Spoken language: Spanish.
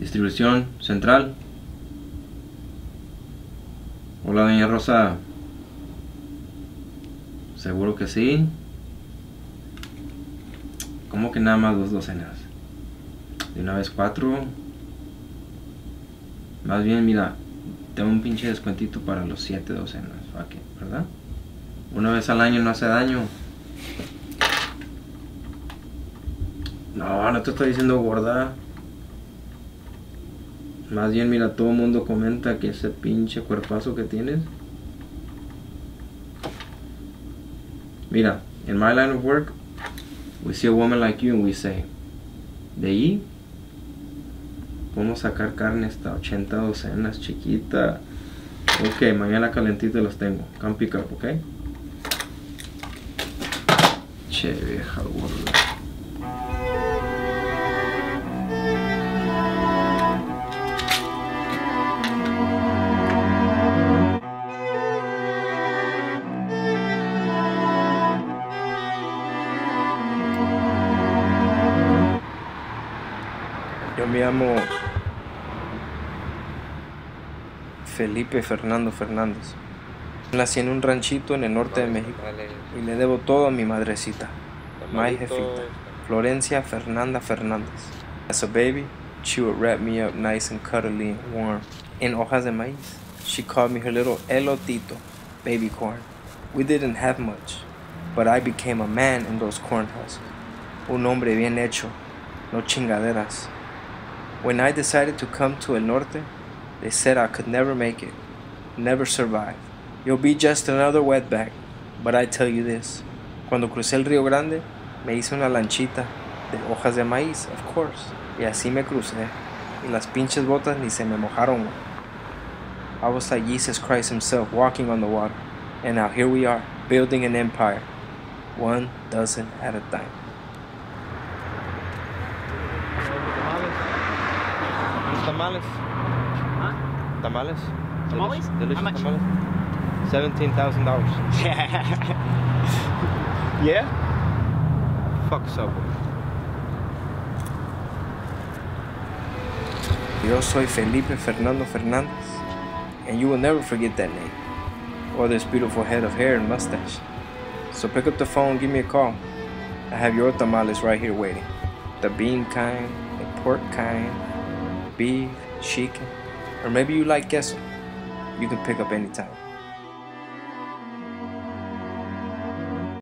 Distribución central. Hola, doña Rosa. Seguro que sí. ¿Cómo que nada más dos docenas? De una vez cuatro. Más bien, mira, tengo un pinche descuentito para los siete docenas. ¿verdad? Una vez al año no hace daño. No, no te estoy diciendo gorda. Más bien, mira, todo el mundo comenta que ese pinche cuerpazo que tienes. Mira, in my line of work, we see a woman like you and we say, de ahí podemos sacar carne hasta 80 docenas, chiquita. Ok, mañana calentito los tengo. Come pick up, ok? Che, vieja gorda. Yo me llamo Felipe Fernando Fernández. Nací en un ranchito en el norte de México y le debo todo a mi madrecita, my jefita, Florencia Fernanda Fernández. As a baby, she would wrap me up nice and cuddly and warm in hojas de maíz. She called me her little elotito, baby corn. We didn't have much, but I became a man in those corn husks. Un hombre bien hecho, no chingaderas. When I decided to come to El Norte, they said I could never make it, never survive. You'll be just another wetback. But I tell you this, cuando crucé el Río Grande, me hice una lanchita de hojas de maíz, of course. Y así me crucé. Y las pinches botas ni se me mojaron. I was like Jesus Christ himself walking on the water. And now here we are, building an empire. One dozen at a time. Tamales. Huh? Tamales. Tamales? Delicious How much? tamales. Seventeen thousand dollars. yeah? Fuck Subway. Yo soy Felipe Fernando Fernández, and you will never forget that name, or this beautiful head of hair and mustache. So pick up the phone, give me a call. I have your tamales right here waiting. The bean kind, the pork kind, beef, chicken, or maybe you like queso. You can pick up anytime.